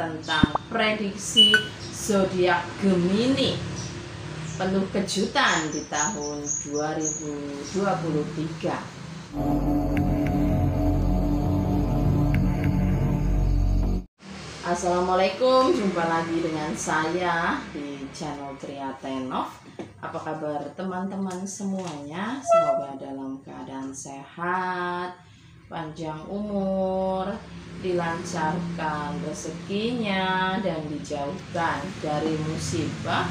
tentang prediksi zodiak Gemini. Penuh kejutan di tahun 2023. Assalamualaikum, jumpa lagi dengan saya di channel Triatenov. Apa kabar teman-teman semuanya? Semoga dalam keadaan sehat, panjang umur, dilancarkan rezekinya dan dijauhkan dari musibah.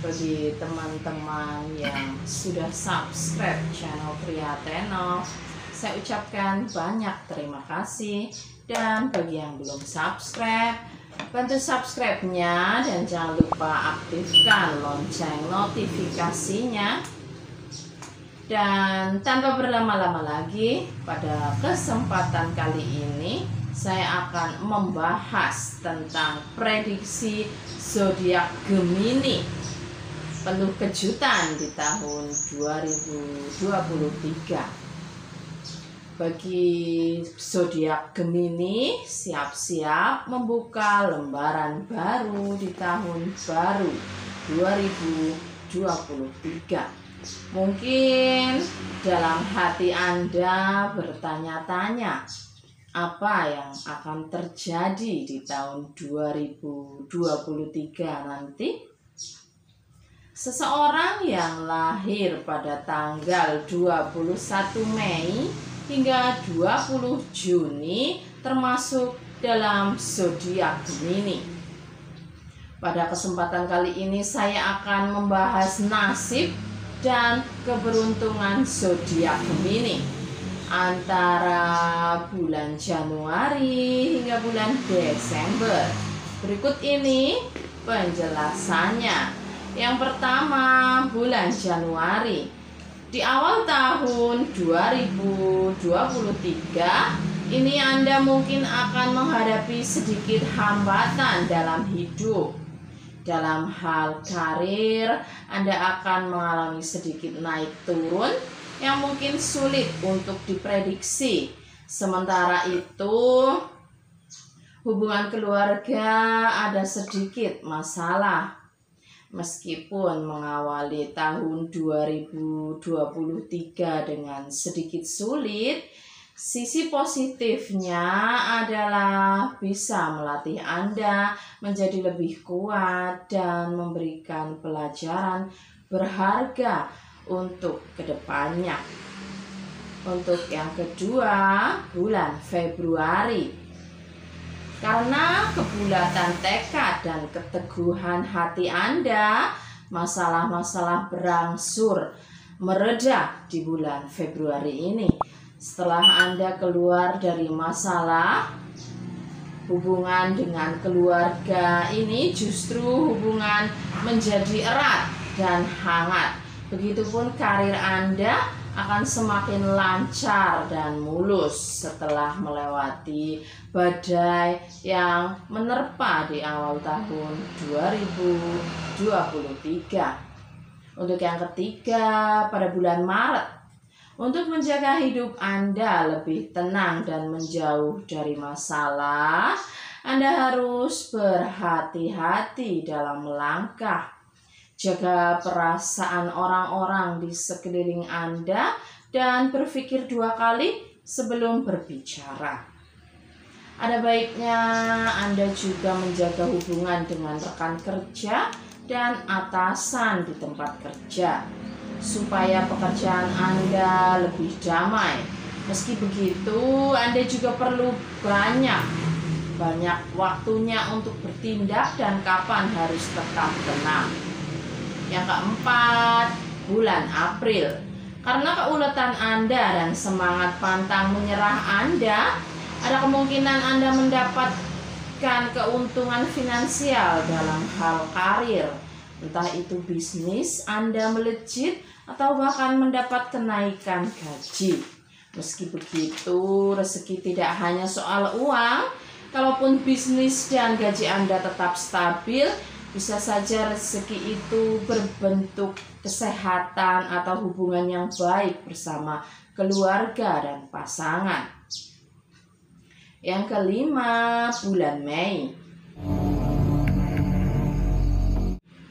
Bagi teman-teman yang sudah subscribe channel Triatenov, saya ucapkan banyak terima kasih dan bagi yang belum subscribe, bantu subscribe-nya dan jangan lupa aktifkan lonceng notifikasinya. Dan tanpa berlama-lama lagi, pada kesempatan kali ini saya akan membahas tentang prediksi zodiak Gemini penuh kejutan di tahun 2023 bagi zodiak Gemini siap-siap membuka lembaran baru di tahun baru 2023. Mungkin dalam hati Anda bertanya-tanya apa yang akan terjadi di tahun 2023 nanti? Seseorang yang lahir pada tanggal 21 Mei hingga 20 Juni termasuk dalam zodiak Gemini. Pada kesempatan kali ini saya akan membahas nasib dan keberuntungan zodiak Gemini antara bulan Januari hingga bulan Desember. Berikut ini penjelasannya. Yang pertama, bulan Januari di awal tahun 2023 ini Anda mungkin akan menghadapi sedikit hambatan dalam hidup. Dalam hal karir, Anda akan mengalami sedikit naik turun yang mungkin sulit untuk diprediksi. Sementara itu, hubungan keluarga ada sedikit masalah Meskipun mengawali tahun 2023 dengan sedikit sulit, sisi positifnya adalah bisa melatih Anda menjadi lebih kuat dan memberikan pelajaran berharga untuk ke depannya. Untuk yang kedua, bulan Februari karena kebulatan tekad dan keteguhan hati Anda, masalah-masalah berangsur mereda di bulan Februari ini. Setelah Anda keluar dari masalah, hubungan dengan keluarga ini justru hubungan menjadi erat dan hangat. Begitupun karir Anda akan semakin lancar dan mulus setelah melewati badai yang menerpa di awal tahun 2023. Untuk yang ketiga, pada bulan Maret, untuk menjaga hidup Anda lebih tenang dan menjauh dari masalah, Anda harus berhati-hati dalam melangkah Jaga perasaan orang-orang di sekeliling Anda dan berpikir dua kali sebelum berbicara. Ada baiknya Anda juga menjaga hubungan dengan rekan kerja dan atasan di tempat kerja supaya pekerjaan Anda lebih damai. Meski begitu, Anda juga perlu banyak banyak waktunya untuk bertindak dan kapan harus tetap tenang. Yang keempat, bulan April. Karena keuletan Anda dan semangat pantang menyerah Anda, ada kemungkinan Anda mendapatkan keuntungan finansial dalam hal karir. Entah itu bisnis Anda melejit atau bahkan mendapat kenaikan gaji. Meski begitu, rezeki tidak hanya soal uang. Kalaupun bisnis dan gaji Anda tetap stabil, bisa saja rezeki itu berbentuk kesehatan atau hubungan yang baik bersama keluarga dan pasangan. Yang kelima, bulan Mei.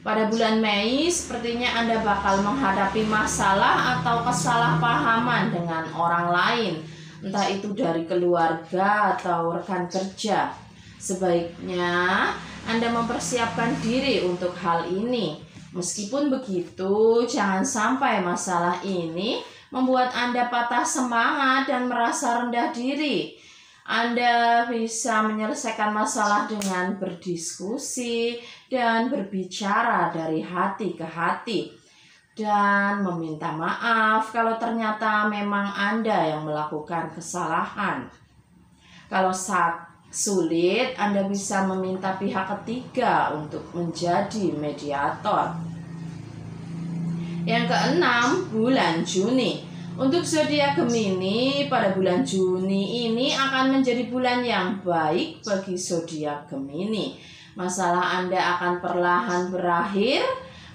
Pada bulan Mei, sepertinya Anda bakal menghadapi masalah atau kesalahpahaman dengan orang lain, entah itu dari keluarga atau rekan kerja. Sebaiknya Anda mempersiapkan diri untuk hal ini. Meskipun begitu, jangan sampai masalah ini membuat Anda patah semangat dan merasa rendah diri. Anda bisa menyelesaikan masalah dengan berdiskusi dan berbicara dari hati ke hati dan meminta maaf kalau ternyata memang Anda yang melakukan kesalahan. Kalau saat sulit, Anda bisa meminta pihak ketiga untuk menjadi mediator. Yang keenam, bulan Juni. Untuk zodiak Gemini pada bulan Juni ini akan menjadi bulan yang baik bagi zodiak Gemini. Masalah Anda akan perlahan berakhir,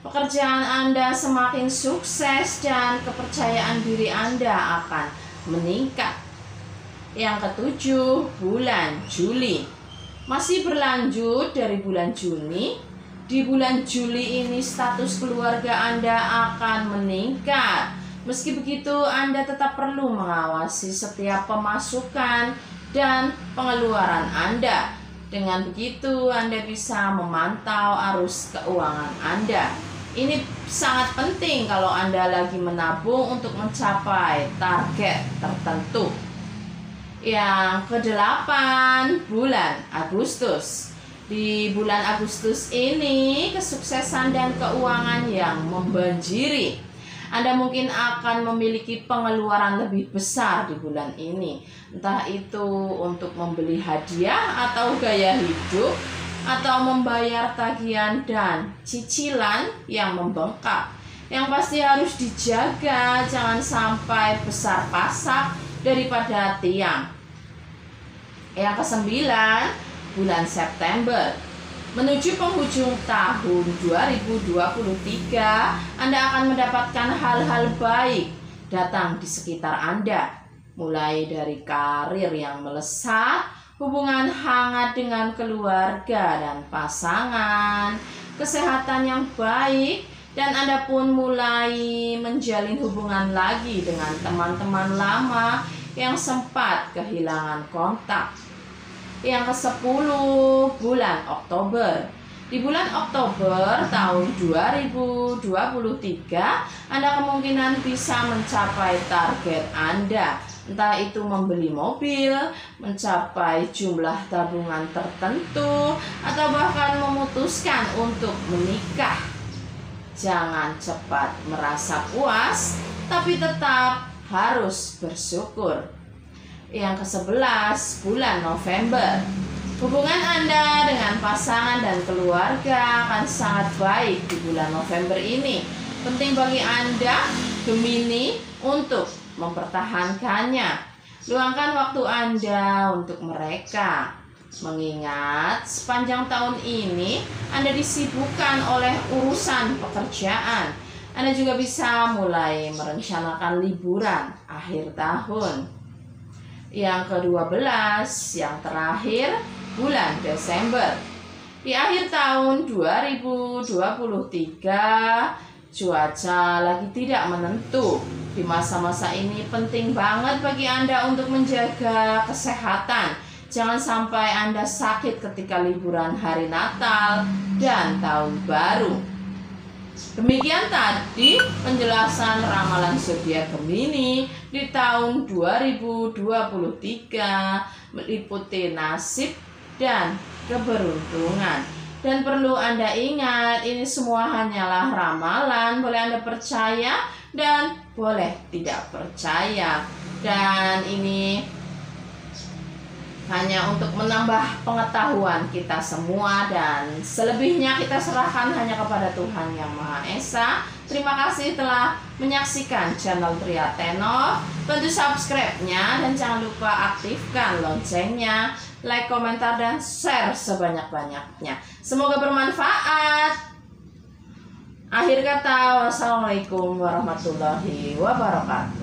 pekerjaan Anda semakin sukses dan kepercayaan diri Anda akan meningkat. Yang ketujuh, bulan Juli. Masih berlanjut dari bulan Juni, di bulan Juli ini status keluarga Anda akan meningkat Meski begitu, Anda tetap perlu mengawasi setiap pemasukan dan pengeluaran Anda. Dengan begitu, Anda bisa memantau arus keuangan Anda. Ini sangat penting kalau Anda lagi menabung untuk mencapai target tertentu. Yang kedelapan, bulan Agustus. Di bulan Agustus ini, kesuksesan dan keuangan yang membanjiri anda mungkin akan memiliki pengeluaran lebih besar di bulan ini. Entah itu untuk membeli hadiah atau gaya hidup atau membayar tagihan dan cicilan yang membengkak. Yang pasti harus dijaga jangan sampai besar pasak daripada tiang. Yang kesembilan, bulan September Menuju penghujung tahun 2023, Anda akan mendapatkan hal-hal baik datang di sekitar Anda, mulai dari karir yang melesat, hubungan hangat dengan keluarga dan pasangan, kesehatan yang baik, dan Anda pun mulai menjalin hubungan lagi dengan teman-teman lama yang sempat kehilangan kontak yang ke-10 bulan Oktober. Di bulan Oktober tahun 2023, Anda kemungkinan bisa mencapai target Anda. Entah itu membeli mobil, mencapai jumlah tabungan tertentu, atau bahkan memutuskan untuk menikah. Jangan cepat merasa puas, tapi tetap harus bersyukur yang ke-11 bulan November. Hubungan Anda dengan pasangan dan keluarga akan sangat baik di bulan November ini. Penting bagi Anda, Gemini, untuk mempertahankannya. Luangkan waktu Anda untuk mereka. Mengingat sepanjang tahun ini Anda disibukkan oleh urusan pekerjaan. Anda juga bisa mulai merencanakan liburan akhir tahun yang ke-12 yang terakhir bulan Desember. Di akhir tahun 2023 cuaca lagi tidak menentu. Di masa-masa ini penting banget bagi Anda untuk menjaga kesehatan. Jangan sampai Anda sakit ketika liburan hari Natal dan tahun baru. Demikian tadi penjelasan ramalan zodiak Gemini di tahun 2023 meliputi nasib dan keberuntungan. Dan perlu Anda ingat, ini semua hanyalah ramalan, boleh Anda percaya dan boleh tidak percaya. Dan ini hanya untuk menambah pengetahuan kita semua dan selebihnya kita serahkan hanya kepada Tuhan Yang Maha Esa. Terima kasih telah menyaksikan channel Tria Tenor. Bantu subscribe-nya dan jangan lupa aktifkan loncengnya, like, komentar, dan share sebanyak-banyaknya. Semoga bermanfaat. Akhir kata, wassalamualaikum warahmatullahi wabarakatuh.